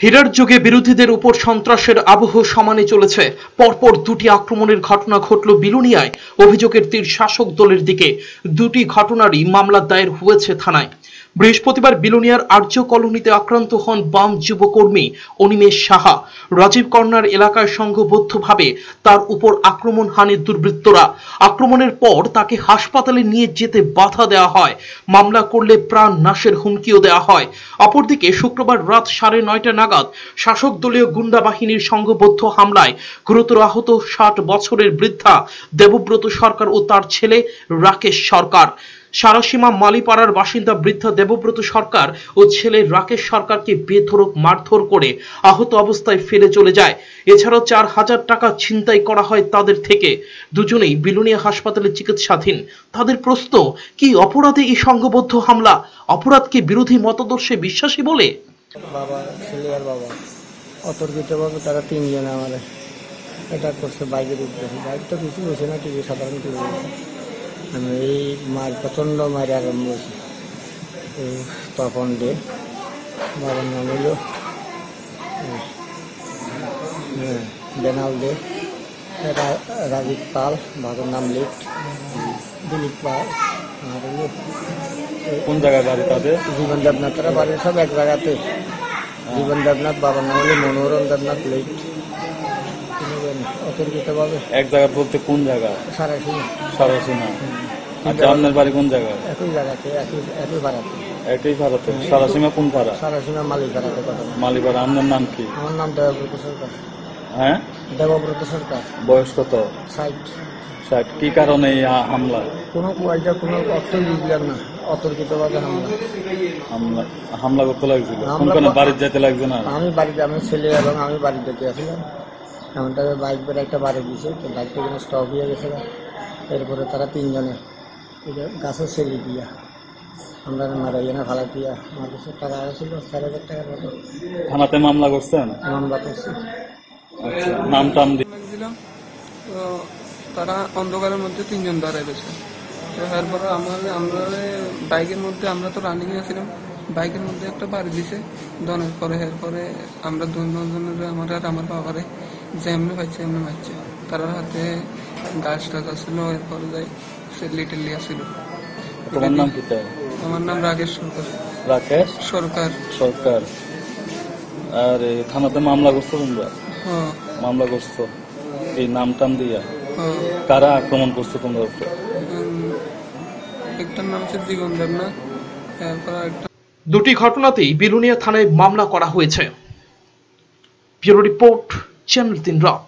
হীরার যুগে বিরোধীদের উপর সন্ত্রাসের আবহ সমানে চলেছে। পরপর দুটি আক্রমণের ঘটনা ঘটল বিলুনিয়ায়। অভিযোগের তীর শাসক দলের দিকে। দুটি ঘটনারই মামলা দায়ের হয়েছে থানায়। বৃহস্পতিবার বিলুনিয়ার আর্য কলোনিতে আক্রান্ত হন বাম যুবকর্মী অনিমেষ সাহা। রাজীব কর্নার এলাকায় সংঘবদ্ধভাবে তার উপর আক্রমণ হানে দুর্বৃত্তরা। আক্রমণের পর তাকে হাসপাতালে নিয়ে যেতে বাধা দেওয়া হয়। মামলা করলে প্রাণ নাশের হুমকিও দেওয়া হয়। অপরদিকে শুক্রবার রাত সাড়ে নয়টা নাগাদ শাসক দলীয় গুন্ডা বাহিনীর সংঘবদ্ধ হামলায় গুরুতর আহত ষাট বছরের বৃদ্ধা দেবব্রত সরকার ও তার ছেলে রাকেশ সরকার। সারাসীমা মালিপাড়ার বাসিন্দা বৃদ্ধা দেবব্রত সরকার ও ছেলে রাকেশ সরকারকে বেধড়ক মারধর করে আহত অবস্থায় ফেলে চলে যায়। এছাড়াও চার হাজার টাকা ছিনতাই করা হয় তাদের থেকে। দুজনেই বিলুনিয়া হাসপাতালে চিকিৎসাধীন। তাদের প্রশ্ন, কি অপরাধে এই সংঘবদ্ধ হামলা? অপরাধকে বিরোধী মতাদর্শে বিশ্বাসী বলে? বাবা ছেলে আর বাবা। অতর্কিতভাবে তারা তিনজন আমার এটা করছে বাইকের উদ্দেশ্যে বাইক তো কিছু হয়েছে না ঠিক সাধারণ কিছু আমি এই মার প্রচণ্ড মারে আরম্ভ হয়েছে এই তপন দে বাবার নাম হ্যাঁ, বেনাল দে রাজীব পাল বাবার নাম লিট দিলীপ পাল আর কোন জায়গায় বাড়ি তাদের? জীবন দেবনাথ তারা বাড়ির সব এক জায়গাতে। জীবন দেবনাথ বাবার নাম হলো মনোরম দেবনাথ লেট অতর্কিত ভাবে এক জায়গা বলতে কোন জায়গা? সারাশি সারাসীমা আচ্ছা আপনার বাড়ি কোন জায়গায়? একই জায়গাতে একই একই ভাড়াতে। একই ভাড়াতে। সারাসীমা কোন ভাড়া? সারাসীমা মালিক ভাড়াতে কথা। মালিপাড়া আপনার নাম কি? আমার নাম দেবব্রত সরকার। হ্যাঁ? দেবব্রত সরকার। বয়স কত? সাইট ষাট। কি কারণে হামলা? কোনো পয়সা কোনো অর্থ বুঝলাম না। হামলা। হামলা হামলা করতে লাগছিল। কোন হামলা কোন যেতে লাগছে না? আমি বাড়িতে আমি ছেলে এবং আমি বাড়ি যেতে আসলাম। এমন তাদের বাইক বেড়ে একটা বাড়ি দিয়েছে তো বাইকটা স্টপ হয়ে গেছে এরপরে তারা তিনজনে গাছের ছেলে দিয়া আমরা মারা না ভাড়া দিয়া আমার কাছে টাকা আসছিল চার হাজার টাকার মতো। থানাতে মামলা করছেন? মামলা করছি। আচ্ছা নাম টাম তো তারা অন্ধকারের মধ্যে তিনজন দাঁড়ায় গেছে তো এরপরে আমার আমরা বাইকের মধ্যে আমরা তো রানিং ছিলাম বাইকের মধ্যে একটা বাড়ি দিছে দনের পরে এরপরে আমরা দুজনের আমার আর আমার বাবারে যেমনি পাইছে এমনি মারছে। তার হাতে গাছ টাছ আসছিল এরপরে যাই সে লিটেল আসছিল তোমার নাম কি আমার নাম রাকেশ সরকার। রাকেশ? সরকার। সরকার। আর এই থানাতে মামলা করছ তোমরা? হ্যাঁ। মামলা করছ। এই নাম টাম দিয়া? হ্যাঁ। কারা আক্রমণ করছ তোমরা তারপর একটা দুটি ঘটনাতেই বিলুনিয়া থানায় মামলা করা হয়েছে। ব্যুরো রিপোর্ট চ্যানেল তিন রাত।